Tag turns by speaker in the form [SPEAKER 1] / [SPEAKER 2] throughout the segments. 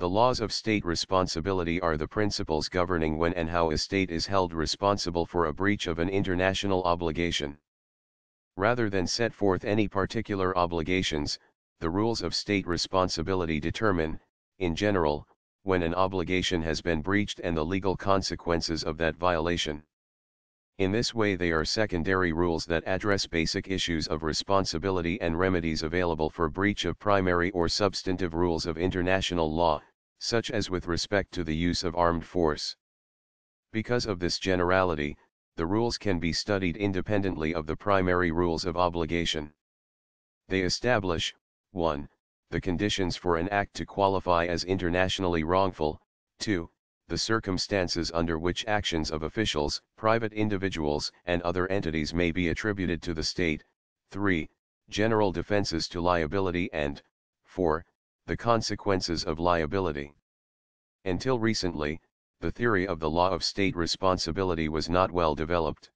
[SPEAKER 1] The laws of state responsibility are the principles governing when and how a state is held responsible for a breach of an international obligation. Rather than set forth any particular obligations, the rules of state responsibility determine, in general, when an obligation has been breached and the legal consequences of that violation. In this way they are secondary rules that address basic issues of responsibility and remedies available for breach of primary or substantive rules of international law, such as with respect to the use of armed force. Because of this generality, the rules can be studied independently of the primary rules of obligation. They establish, 1 the conditions for an act to qualify as internationally wrongful, 2. The circumstances under which actions of officials, private individuals and other entities may be attributed to the state, 3. General defenses to liability and, 4. The consequences of liability. Until recently, the theory of the law of state responsibility was not well developed.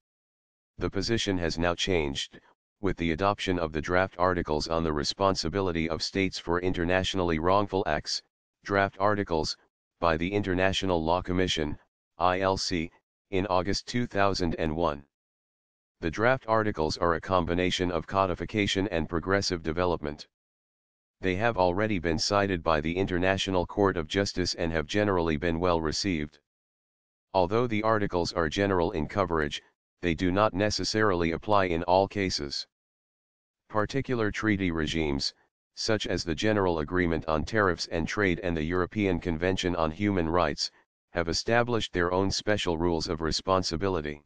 [SPEAKER 1] The position has now changed, with the adoption of the draft articles on the responsibility of states for internationally wrongful acts, draft articles, by the International Law Commission, ILC, in August 2001. The draft articles are a combination of codification and progressive development. They have already been cited by the International Court of Justice and have generally been well received. Although the articles are general in coverage, they do not necessarily apply in all cases. Particular treaty regimes, such as the General Agreement on Tariffs and Trade and the European Convention on Human Rights, have established their own special rules of responsibility.